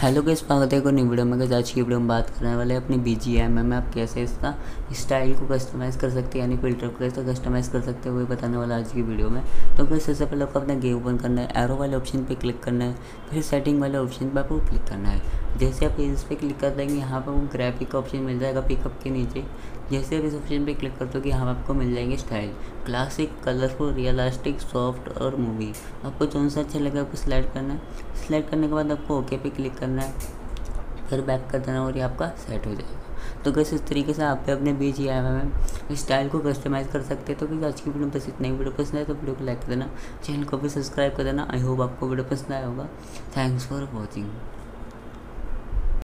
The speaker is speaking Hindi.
हेलो गाइस स्वागत है एक न्यू वीडियो में। आज की वीडियो में बात करने वाले हैं अपनी बी जी एम में आप कैसे इसका स्टाइल को कस्टमाइज़ कर सकते हैं, यानी फ़िल्टर को कैसे कस्टमाइज़ कर सकते हैं वही बताने वाला आज की वीडियो में। तो फिर सबसे पहले आपको अपना गेम ओपन करना है एरो वाले ऑप्शन पर क्लिक करना है, फिर सेटिंग वाले ऑप्शन पर आपको क्लिक करना है। जैसे आप इस पर क्लिक कर देंगे, यहाँ पर वो ग्राफिक का ऑप्शन मिल जाएगा पिकअप के नीचे। जैसे आप इस ऑप्शन पर क्लिक कर कि यहाँ आपको मिल जाएँगे style classic colourful realistic soft और मूवी आपको कौन सा अच्छा लगे आपको सिलेक्ट करना है। सिलेक्ट करने के बाद आपको ओके पे क्लिक करना है, फिर बैक कर देना और ये आपका सेट हो जाएगा। तो कैसे इस तरीके से आप अपने बीच ही एम में स्टाइल को कस्टमाइज़ कर सकते हैं। तो क्योंकि आज की वीडियो बस इतना ही। वीडियो पसंद आए तो वीडियो को लाइक कर देना चैनल को भी सब्सक्राइब कर देना। आई होप आपको वीडियो पसंद आया होगा। Thanks for watching